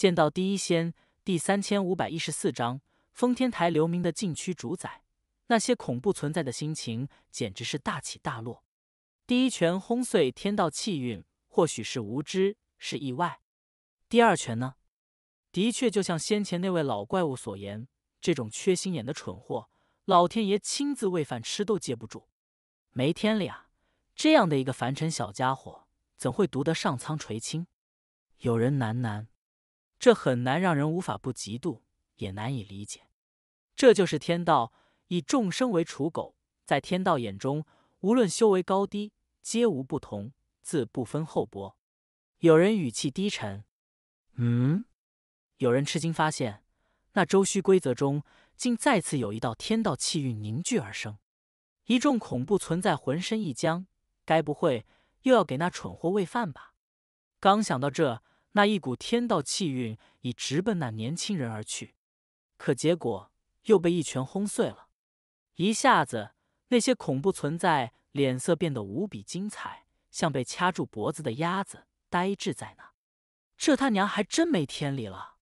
见到第一仙第三千五百一十四章：封天台留名的禁区主宰。那些恐怖存在的心情，简直是大起大落。第一拳轰碎天道气运，或许是无知，是意外。第二拳呢？的确，就像先前那位老怪物所言，这种缺心眼的蠢货，老天爷亲自喂饭吃都接不住。没天理啊！这样的一个凡尘小家伙，怎会独得上苍垂青？有人喃喃：“这很难让人无法不嫉妒，也难以理解。这就是天道，以众生为刍狗，在天道眼中，无论修为高低，皆无不同，自不分厚薄。”有人语气低沉：“嗯。”有人吃惊发现，那周虚规则中竟再次有一道天道气运凝聚而生。一众恐怖存在浑身一僵，该不会又要给那蠢货喂饭吧？刚想到这，那一股天道气运已直奔那年轻人而去，可结果又被一拳轰碎了。一下子，那些恐怖存在脸色变得无比精彩，像被掐住脖子的鸭子，呆滞在那。这他娘还真没天理了！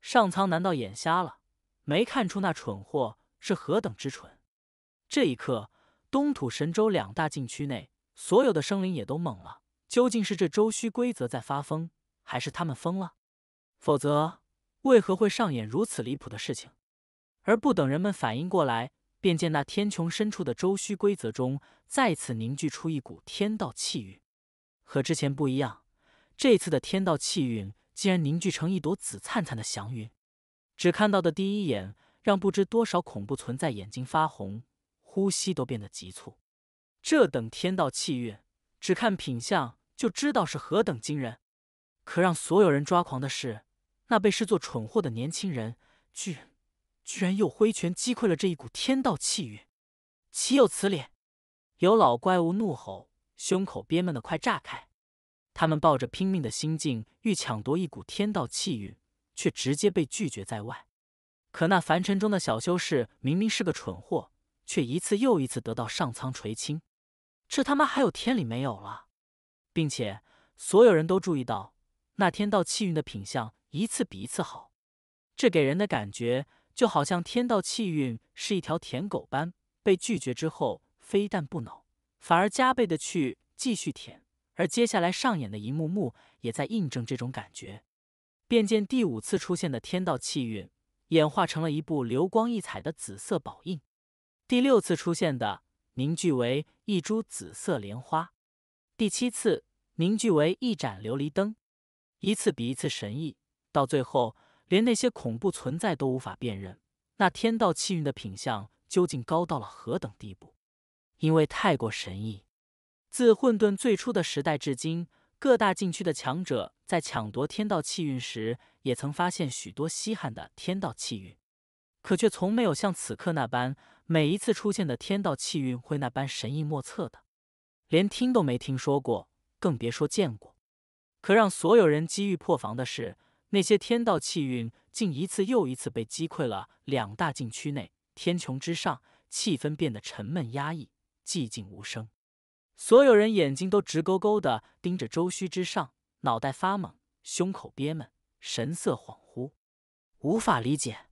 上苍难道眼瞎了，没看出那蠢货是何等之蠢？这一刻，东土神州两大禁区内所有的生灵也都懵了。究竟是这周虚规则在发疯，还是他们疯了？否则，为何会上演如此离谱的事情？而不等人们反应过来，便见那天穹深处的周虚规则中再次凝聚出一股天道气运。和之前不一样，这次的天道气运。竟然凝聚成一朵紫灿灿的祥云，只看到的第一眼，让不知多少恐怖存在眼睛发红，呼吸都变得急促。这等天道气运，只看品相就知道是何等惊人。可让所有人抓狂的是，那被视作蠢货的年轻人，居居然又挥拳击溃了这一股天道气运，岂有此理！有老怪物怒吼，胸口憋闷的快炸开。他们抱着拼命的心境，欲抢夺一股天道气运，却直接被拒绝在外。可那凡尘中的小修士明明是个蠢货，却一次又一次得到上苍垂青，这他妈还有天理没有了？并且所有人都注意到，那天道气运的品相一次比一次好，这给人的感觉就好像天道气运是一条舔狗般，被拒绝之后非但不恼，反而加倍的去继续舔。而接下来上演的一幕幕，也在印证这种感觉。便见第五次出现的天道气运，演化成了一部流光溢彩的紫色宝印；第六次出现的凝聚为一株紫色莲花；第七次凝聚为一盏琉璃灯，一次比一次神异。到最后，连那些恐怖存在都无法辨认那天道气运的品相究竟高到了何等地步，因为太过神异。自混沌最初的时代至今，各大禁区的强者在抢夺天道气运时，也曾发现许多稀罕的天道气运，可却从没有像此刻那般，每一次出现的天道气运会那般神异莫测的，连听都没听说过，更别说见过。可让所有人机遇破防的是，那些天道气运竟一次又一次被击溃了。两大禁区内，天穹之上，气氛变得沉闷压抑，寂静无声。所有人眼睛都直勾勾的盯着周须之上，脑袋发懵，胸口憋闷，神色恍惚，无法理解。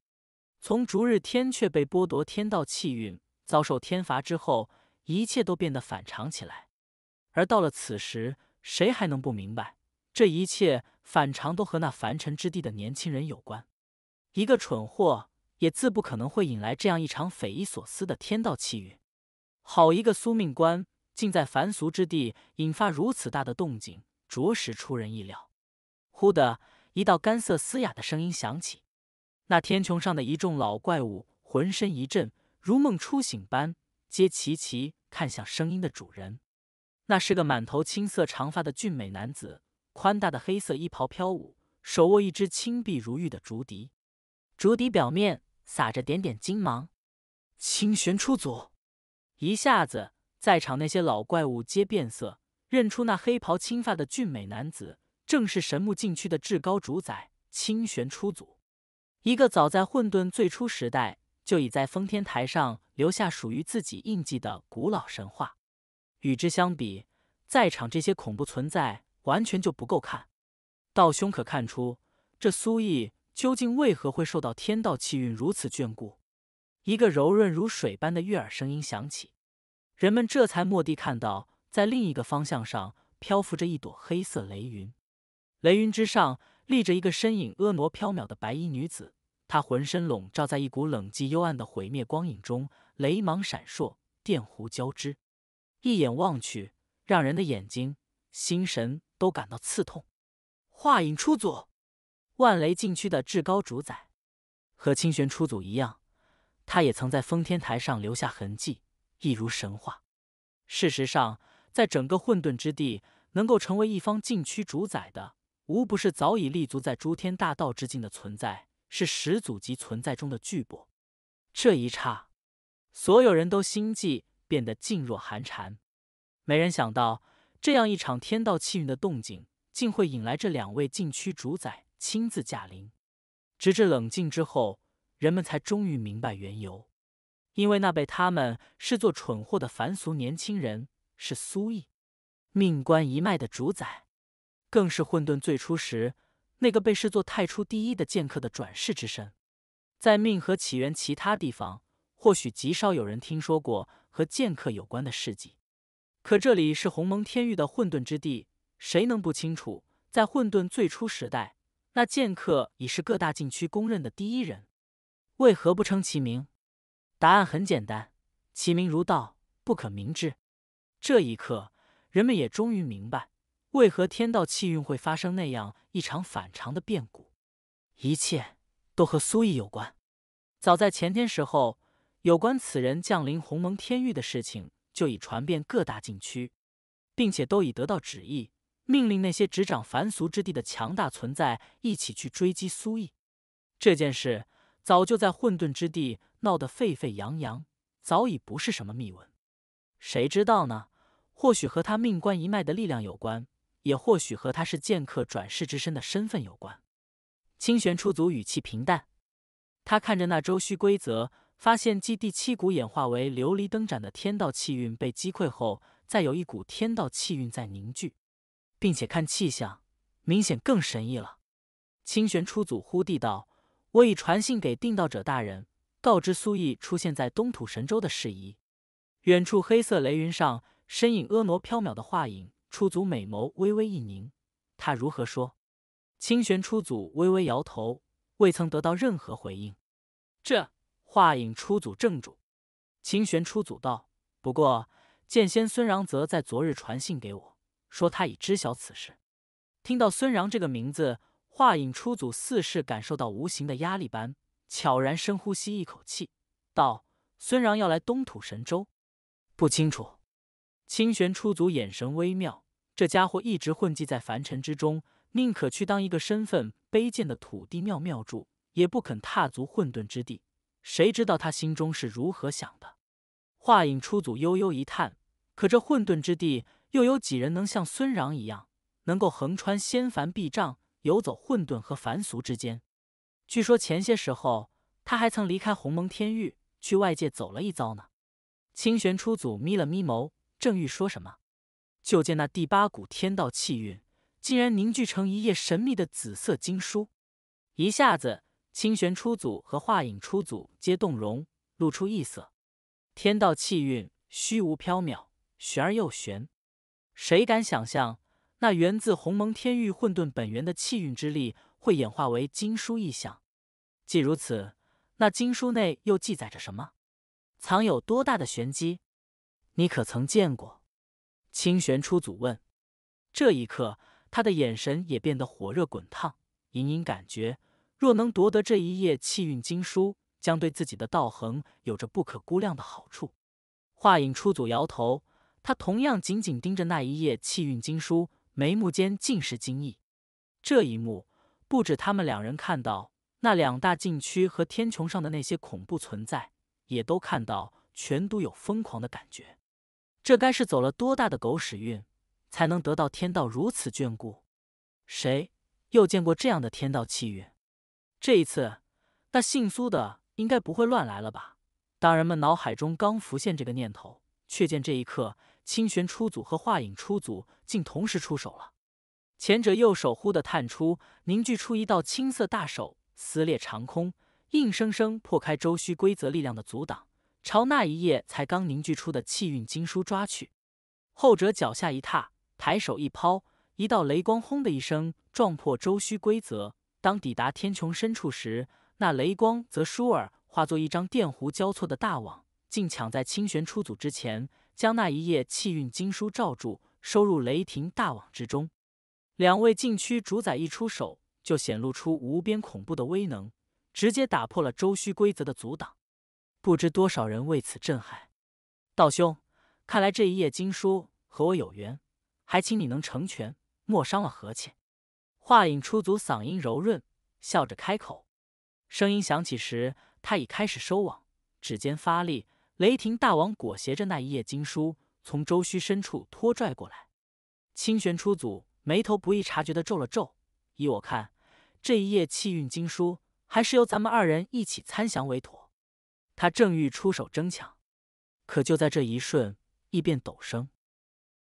从逐日天阙被剥夺天道气运，遭受天罚之后，一切都变得反常起来。而到了此时，谁还能不明白，这一切反常都和那凡尘之地的年轻人有关？一个蠢货也自不可能会引来这样一场匪夷所思的天道气运。好一个宿命官！竟在凡俗之地引发如此大的动静，着实出人意料。忽的一道干涩嘶哑的声音响起，那天穹上的一众老怪物浑身一震，如梦初醒般，皆齐齐看向声音的主人。那是个满头青色长发的俊美男子，宽大的黑色衣袍飘舞，手握一只青碧如玉的竹笛，竹笛表面洒着点点金芒。清玄出祖，一下子。在场那些老怪物皆变色，认出那黑袍青发的俊美男子，正是神木禁区的至高主宰清玄出祖，一个早在混沌最初时代就已在封天台上留下属于自己印记的古老神话。与之相比，在场这些恐怖存在完全就不够看。道兄可看出，这苏毅究竟为何会受到天道气运如此眷顾？一个柔润如水般的悦耳声音响起，人们这才蓦地看到，在另一个方向上漂浮着一朵黑色雷云，雷云之上立着一个身影婀娜飘渺的白衣女子，她浑身笼罩在一股冷寂幽暗的毁灭光影中，雷芒闪烁，电弧交织，一眼望去，让人的眼睛、心神都感到刺痛。画影出祖，万雷禁区的至高主宰，和清玄出祖一样，他也曾在封天台上留下痕迹，一如神话。事实上，在整个混沌之地，能够成为一方禁区主宰的，无不是早已立足在诸天大道之境的存在，是始祖级存在中的巨擘。这一刹，所有人都心悸，变得噤若寒蝉。没人想到，这样一场天道气运的动静。竟会引来这两位禁区主宰亲自驾临。直至冷静之后，人们才终于明白缘由。因为那被他们视作蠢货的凡俗年轻人是苏毅，命官一脉的主宰，更是混沌最初时那个被视作太初第一的剑客的转世之身。在命和起源其他地方，或许极少有人听说过和剑客有关的事迹。可这里是鸿蒙天域的混沌之地。谁能不清楚，在混沌最初时代，那剑客已是各大禁区公认的第一人？为何不称其名？答案很简单，其名如道，不可名之。这一刻，人们也终于明白，为何天道气运会发生那样一场反常的变故。一切都和苏毅有关。早在前天时候，有关此人降临鸿蒙天域的事情就已传遍各大禁区，并且都已得到旨意。命令那些执掌凡俗之地的强大存在一起去追击苏毅。这件事早就在混沌之地闹得沸沸扬扬，早已不是什么秘闻。谁知道呢？或许和他命官一脉的力量有关，也或许和他是剑客转世之身的身份有关。清玄出族语气平淡，他看着那周虚规则，发现继第七股演化为琉璃灯盏的天道气运被击溃后，再有一股天道气运在凝聚。并且看气象，明显更神异了。清玄出祖呼地道：“我已传信给定道者大人，告知苏毅出现在东土神州的事宜。”远处黑色雷云上，身影婀娜飘渺的画影出祖美眸微微一凝，他如何说？清玄出祖微微摇头，未曾得到任何回应。这画影出祖正主，清玄出祖道：“不过剑仙孙禳则在昨日传信给我。”说他已知晓此事。听到孙禳这个名字，画影出祖似是感受到无形的压力般，悄然深呼吸一口气，道：“孙禳要来东土神州，不清楚。”清玄出祖眼神微妙，这家伙一直混迹在凡尘之中，宁可去当一个身份卑贱的土地庙庙主，也不肯踏足混沌之地。谁知道他心中是如何想的？画影出祖悠悠一叹，可这混沌之地。又有几人能像孙禳一样，能够横穿仙凡壁障，游走混沌和凡俗之间？据说前些时候，他还曾离开鸿蒙天域，去外界走了一遭呢。清玄出祖眯了眯眸，正欲说什么，就见那第八股天道气运竟然凝聚成一页神秘的紫色经书。一下子，清玄出祖和画影出祖皆动容，露出异色。天道气运虚无缥缈，玄而又玄。谁敢想象，那源自鸿蒙天域混沌本源的气运之力，会演化为经书意象？既如此，那经书内又记载着什么？藏有多大的玄机？你可曾见过？清玄出祖问。这一刻，他的眼神也变得火热滚烫，隐隐感觉，若能夺得这一页气运经书，将对自己的道行有着不可估量的好处。画影出祖摇头。他同样紧紧盯着那一页气运经书，眉目间尽是惊异。这一幕不止他们两人看到，那两大禁区和天穹上的那些恐怖存在也都看到，全都有疯狂的感觉。这该是走了多大的狗屎运，才能得到天道如此眷顾？谁又见过这样的天道气运？这一次，那姓苏的应该不会乱来了吧？当人们脑海中刚浮现这个念头，却见这一刻。清玄出祖和画影出祖竟同时出手了，前者右手忽地探出，凝聚出一道青色大手，撕裂长空，硬生生破开周虚规则力量的阻挡，朝那一页才刚凝聚出的气运经书抓去。后者脚下一踏，抬手一抛，一道雷光轰的一声撞破周虚规则。当抵达天穹深处时，那雷光则倏尔化作一张电弧交错的大网，竟抢在清玄出祖之前，将那一页气运经书罩住，收入雷霆大网之中。两位禁区主宰一出手，就显露出无边恐怖的威能，直接打破了周虚规则的阻挡。不知多少人为此震撼。道兄，看来这一页经书和我有缘，还请你能成全，莫伤了和气。话影出族嗓音柔润，笑着开口。声音响起时，他已开始收网，指尖发力，雷霆大王裹挟着那一页经书，从周虚深处拖拽过来。清玄出祖。眉头不易察觉的皱了皱，依我看，这一页气运经书还是由咱们二人一起参详为妥。他正欲出手争抢，可就在这一瞬，异变陡生，